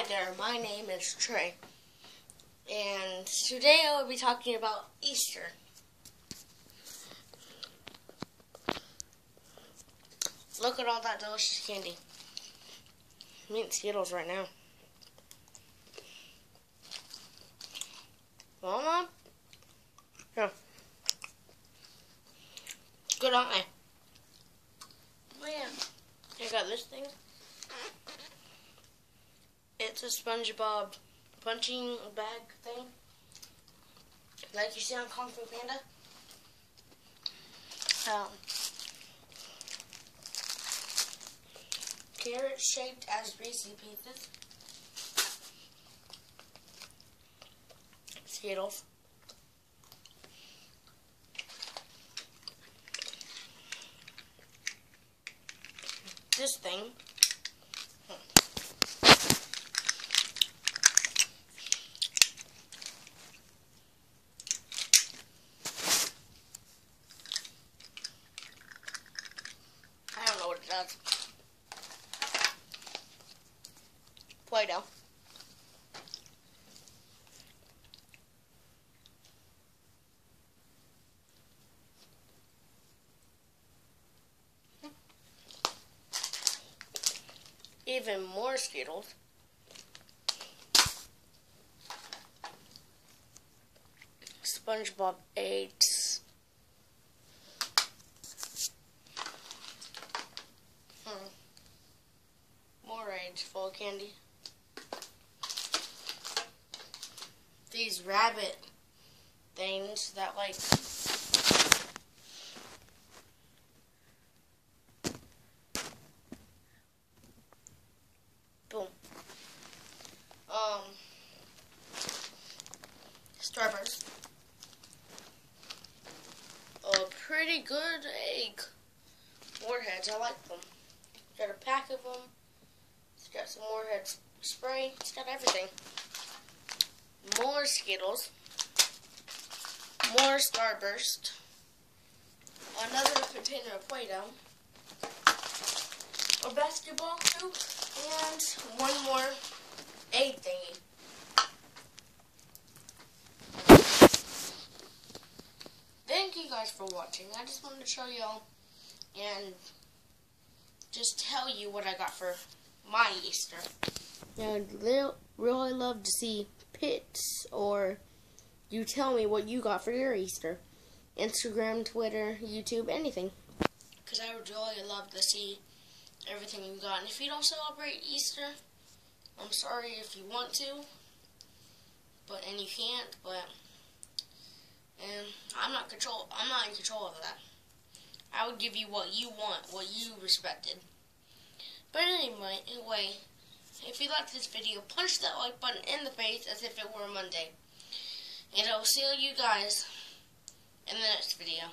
Hi there, my name is Trae, and today I will be talking about Easter. Look at all that delicious candy. I'm eating Skittles right now. Well, Mom? Here. Good, aren't they? Oh, yeah. I got this thing. It's a SpongeBob punching bag thing. Like you see on Kung Fu Panda. Um, carrot shaped as Reese pieces. Skittles. This thing. of Play-Doh. Even more Skittles. SpongeBob 8. Eggs full of candy. These rabbit things that like boom. Um Starburst. A pretty good egg. Warheads, I like them. Got a pack of them. It's got some Warheads spray. It's got everything. More Skittles. More Starburst. Another container of Play-Doh. A basketball hoop. And one more egg thingy. Thank you guys for watching. I just wanted to show y'all and just tell you what I got for my Easter. I'd really love to see pits or you tell me what you got for your Easter. Instagram, Twitter, YouTube, anything. Because I would really love to see everything you got. And if you don't celebrate Easter, I'm sorry if you want to, but and you can't, but and I'm not control I'm not in control of that. I would give you what you want, what you respected. But anyway, anyway, if you liked this video, punch that like button in the face as if it were Monday. And I will see you guys in the next video.